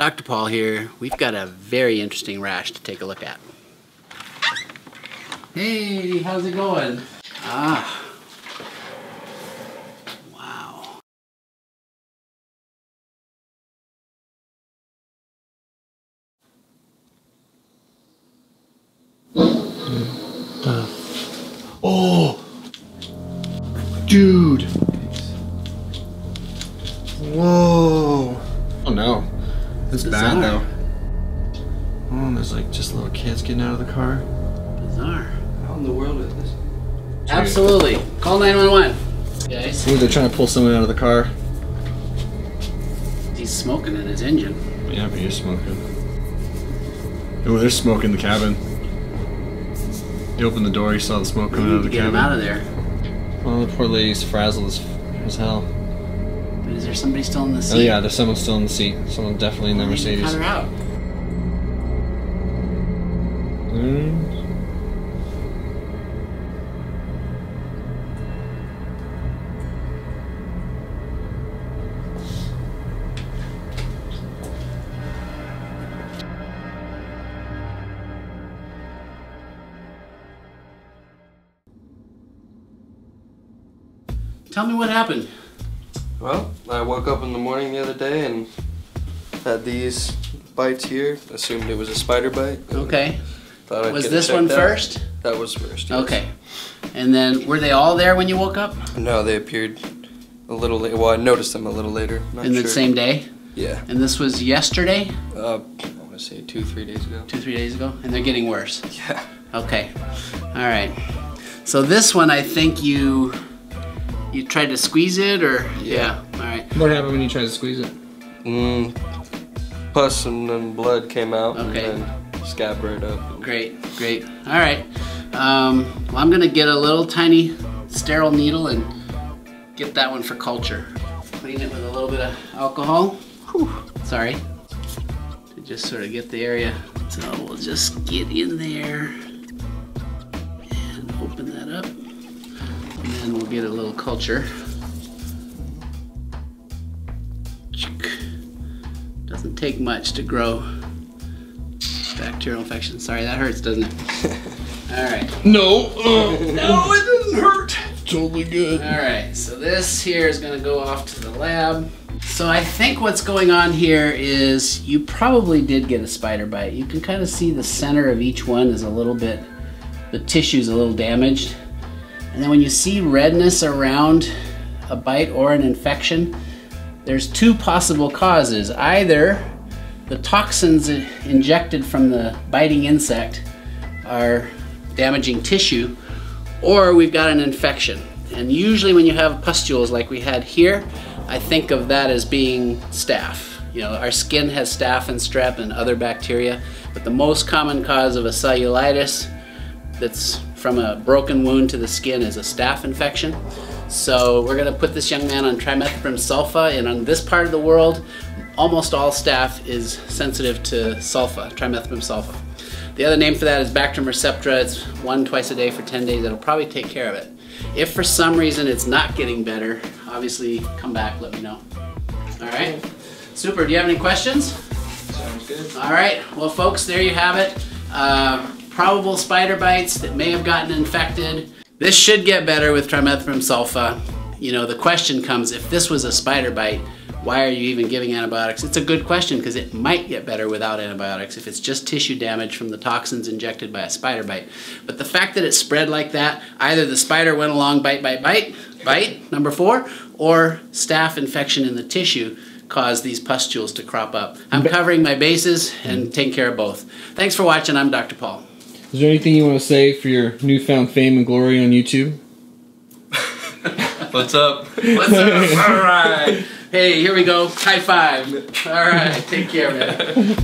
Dr. Paul here. We've got a very interesting rash to take a look at. Hey, how's it going? Ah. Wow. Oh, dude. Whoa. Oh no. It's bad Bizarre. though. Oh, there's like just little kids getting out of the car. Bizarre. How in the world is this? Absolutely. Call 911. Guys, Ooh, they're trying to pull someone out of the car. he's smoking in his engine. Yeah, but you're smoking. Oh, they're smoking the cabin. He opened the door, he saw the smoke coming out of to the get him cabin. out of there. Oh, the poor lady's frazzled as, as hell. Is there somebody still in the seat? Oh yeah, there's someone still in the seat. Someone definitely in that We need to Mercedes. Cut her out. Mm. Tell me what happened. Well, I woke up in the morning the other day and had these bites here. Assumed it was a spider bite. Okay. Thought I'd Was get it this one checked out. first? That was first. yes. Okay. And then were they all there when you woke up? No, they appeared a little late. Well, I noticed them a little later. Not in the sure. same day? Yeah. And this was yesterday? Uh, I want to say two, three days ago. Two, three days ago? And they're getting worse. Yeah. Okay. All right. So this one, I think you you tried to squeeze it, or yeah. All right. What happened when you tried to squeeze it? Mm, pus and then blood came out Okay. and then scab right up. Great, great. All right. Um, well, I'm gonna get a little tiny sterile needle and get that one for culture. Clean it with a little bit of alcohol. Whew. Sorry. To just sort of get the area. So we'll just get in there and open that up. And we'll get a little culture. Doesn't take much to grow bacterial infection. Sorry, that hurts, doesn't it? All right. No. Uh, no, it doesn't hurt. Totally good. All right. So this here is going to go off to the lab. So I think what's going on here is you probably did get a spider bite. You can kind of see the center of each one is a little bit, the tissue's a little damaged. And then when you see redness around a bite or an infection, there's two possible causes. Either the toxins injected from the biting insect are damaging tissue, or we've got an infection. And usually when you have pustules like we had here, I think of that as being staph. You know, our skin has staph and strep and other bacteria, but the most common cause of a cellulitis that's from a broken wound to the skin is a staph infection. So we're gonna put this young man on trimethoprim sulfa, and on this part of the world, almost all staph is sensitive to sulfa, trimethoprim sulfa. The other name for that is Bactrim or Septra. It's one twice a day for 10 days. It'll probably take care of it. If for some reason it's not getting better, obviously come back, let me know. All right, super. Do you have any questions? Sounds good. All right, well, folks, there you have it. Uh, probable spider bites that may have gotten infected. This should get better with trimethoprim sulfa. You know, the question comes if this was a spider bite, why are you even giving antibiotics? It's a good question because it might get better without antibiotics if it's just tissue damage from the toxins injected by a spider bite. But the fact that it spread like that, either the spider went along bite, bite, bite, bite, number four, or staph infection in the tissue caused these pustules to crop up. I'm covering my bases and taking care of both. Thanks for watching. I'm Dr. Paul. Is there anything you want to say for your newfound fame and glory on YouTube? What's up? What's up? All right. Hey, here we go. High five. All right. Take care, man.